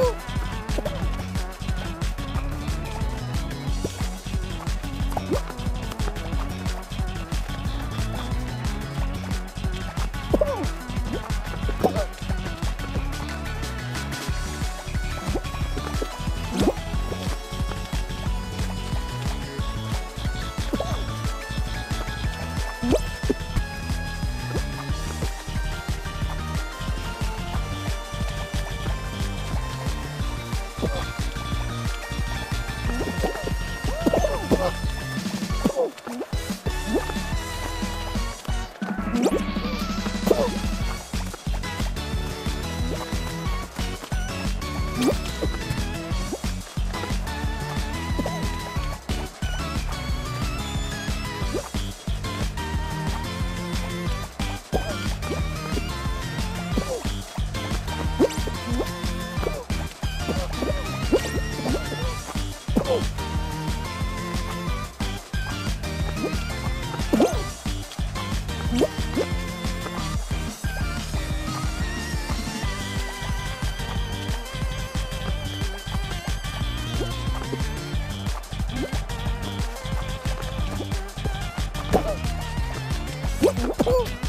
Ooh. What? Woo!